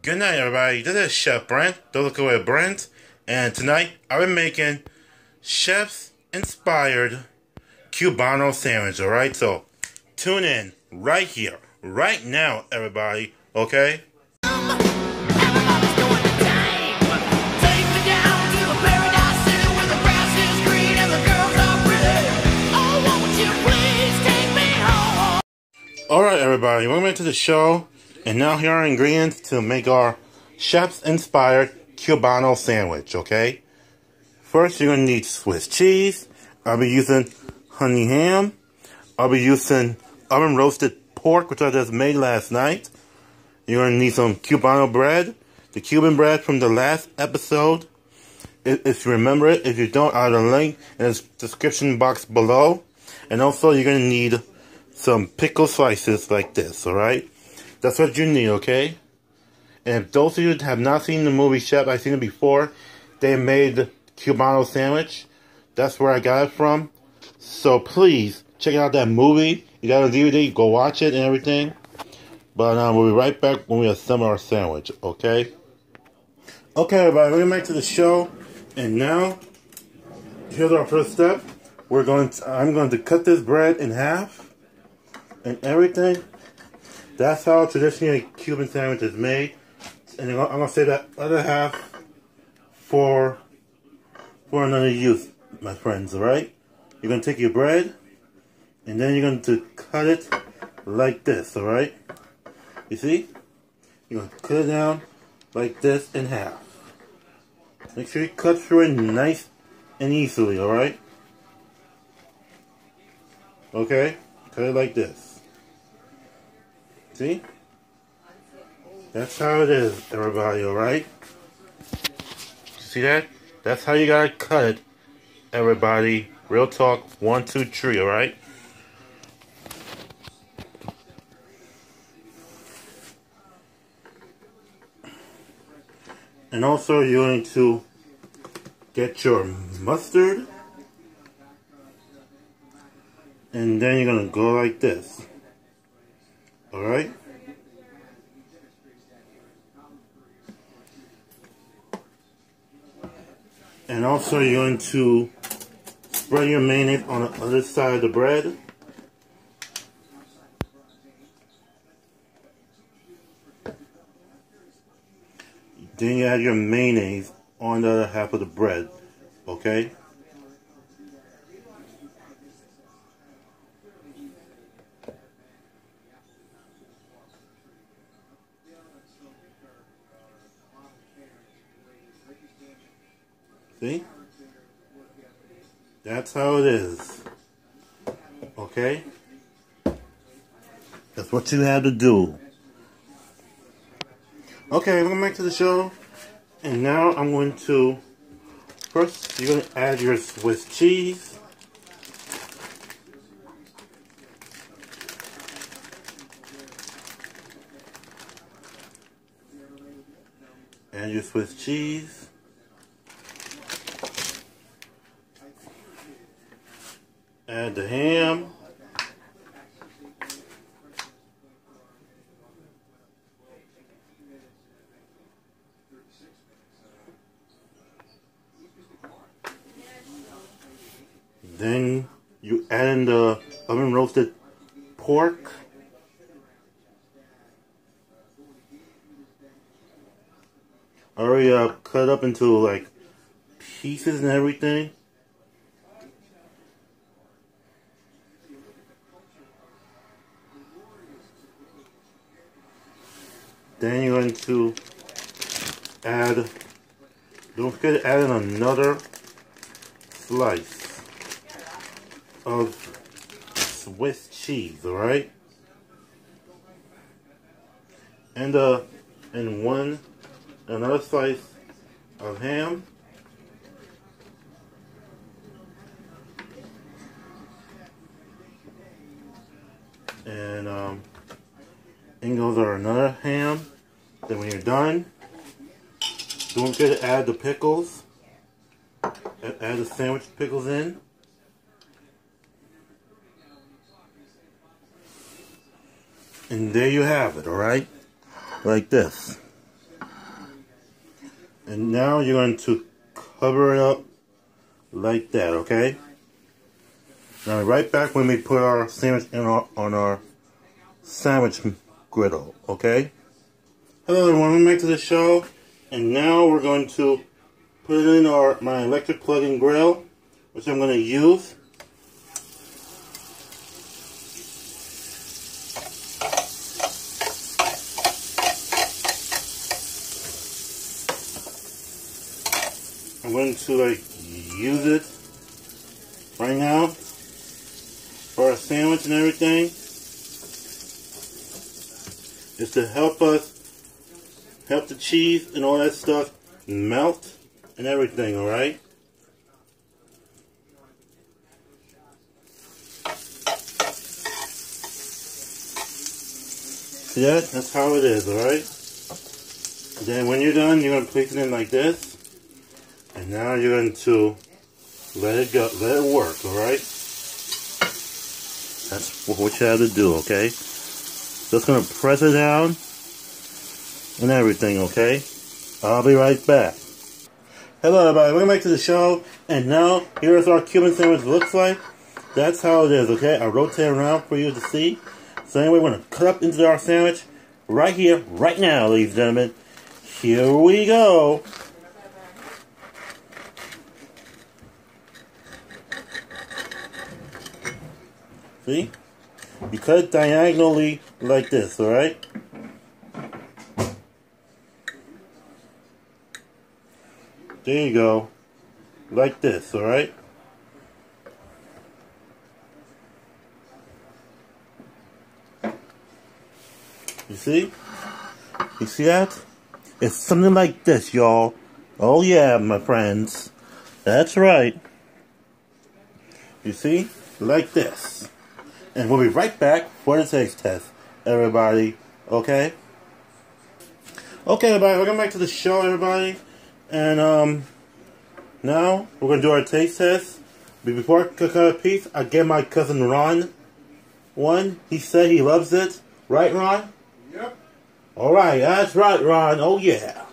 Good night, everybody. This is Chef Brent, Don't Look Away Brent, and tonight I've been making chef's inspired Cubano sandwich, alright? So tune in right here, right now, everybody, okay? Everybody's going to time. Take me down to a paradise city where the grass is green and the girls are pretty. Won't you please take me home? Alright, everybody, welcome back to the show. And now here are ingredients to make our chef's inspired Cubano sandwich, okay? First, you're gonna need Swiss cheese. I'll be using honey ham. I'll be using oven roasted pork, which I just made last night. You're gonna need some Cubano bread, the Cuban bread from the last episode. If, you remember it, if you don't, I'll have a link in the description box below. And also, you're gonna need some pickle slices like this, alright? That's what you need, okay? And if those of you have not seen the movie Chef, I've seen it before, they made the Cubano sandwich. That's where I got it from. So please, check out that movie. You got a DVD, go watch it and everything. But um, we'll be right back when we assemble our sandwich, okay? Okay, everybody, welcome back to the show. And now, here's our first step. We're going to, I'm going to cut this bread in half and everything. That's how traditionally a Cuban sandwich is made. And I'm gonna- I'm save that other half for for another use, my friends. All right? You're gonna take your bread, and then you're going to cut it like this. All right? You see? You're gonna cut it down like this in half. Make sure you cut through it nice and easily. All right? Okay? Cut it like this. See? That's how it is, everybody, alright? See that? That's how you gotta cut it, everybody. Real talk, one, two, three, alright? And also, you're going to get your mustard. And then you're gonna go like this. Alright? And also you're going to spread your mayonnaise on the other side of the bread. Then you add your mayonnaise on the other half of the bread. Okay? See? That's how it is. Okay? That's what you have to do. Okay, welcome back to the show. And now I'm going to first you're gonna add your Swiss cheese. Add your Swiss cheese. Add the ham. Then you add in the oven roasted pork. Already uh, cut up into like pieces and everything. Then you're going to add, don't forget to add in another slice of Swiss cheese, alright? And uh, and one, another slice of ham. And um, in goes our another ham. Then when you're done, don't forget to add the pickles. Add the sandwich pickles in. And there you have it, alright? Like this. And now you're going to cover it up like that, okay? Now right back when we put our sandwich in our, on our sandwich griddle, okay? Hello everyone, welcome back to the show. And now we're going to put in our my electric plug-in grill, which I'm going to use. I'm going to like use it right now for a sandwich and everything. Is to help us help the cheese and all that stuff melt and everything, alright? See that? That's how it is, alright? Then when you're done, you're going to place it in like this. And now you're going to let it go, let it work, alright? That's what you have to do, okay? Just to press it down and everything, okay? I'll be right back. Hello everybody, welcome back to the show. And now, here's our Cuban sandwich looks like. That's how it is, okay? I'll rotate around for you to see. So anyway, we're to cut up into our sandwich right here, right now, ladies and gentlemen. Here we go. See? You cut diagonally like this, alright? There you go. Like this, alright? You see? You see that? It's something like this, y'all. Oh yeah, my friends. That's right. You see? Like this. And we'll be right back for the taste test, everybody. Okay? Okay, everybody, welcome back to the show, everybody. And, um, now we're gonna do our taste test. But before I cook out a piece, I gave my cousin Ron one. He said he loves it. Right, Ron? Yep. Alright, that's right, Ron. Oh, yeah.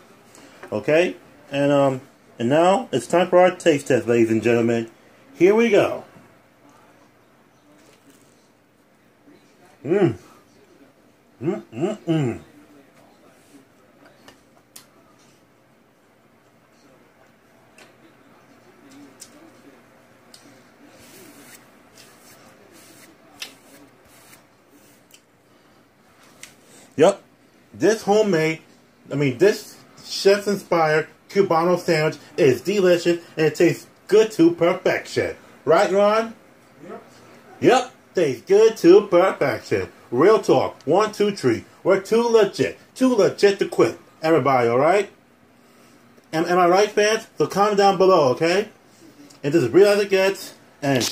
Okay? And, um, and now it's time for our taste test, ladies and gentlemen. Here we go. Mmm. Mmm, mmm, mmm. Yep. This homemade, I mean, this chef inspired Cubano sandwich is delicious and it tastes good to perfection. Right, Ron? Yep. Yep. Tastes good to perfection. Real talk. One, two, three. We're too legit. Too legit to quit. Everybody, alright? Am, am I right, fans? So comment down below, okay? And this is real as it gets. And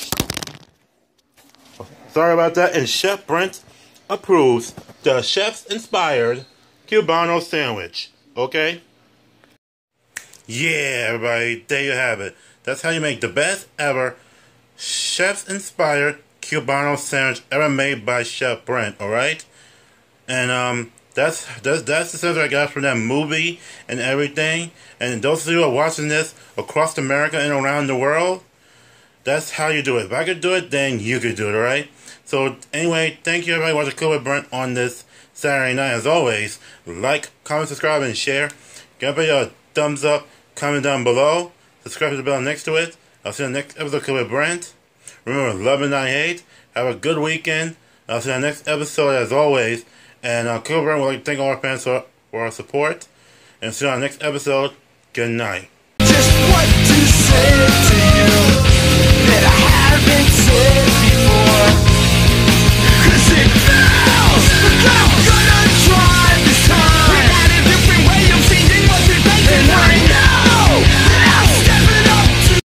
sorry about that. And Chef Brent approves the chef's inspired Cubano sandwich. Okay? Yeah, everybody, there you have it. That's how you make the best ever chef's inspired Cubano sandwich ever made by Chef Brent, alright? And um that's that's that's the sandwich I got from that movie and everything. And those of you who are watching this across America and around the world, that's how you do it. If I could do it, then you could do it, alright? So anyway, thank you everybody watching Cooking with Brent on this Saturday night. As always, like, comment, subscribe, and share. Give a thumbs up, comment down below. Subscribe to the bell next to it. I'll see you in the next episode of with Brent. Remember, love and I hate. Have a good weekend. I'll see you next episode as always. And uh, Kilburn would like to thank all our fans for, for our support. And see you on the next episode. Good night. Just what to say to you that I haven't said before. Cause it feels like I'm gonna try.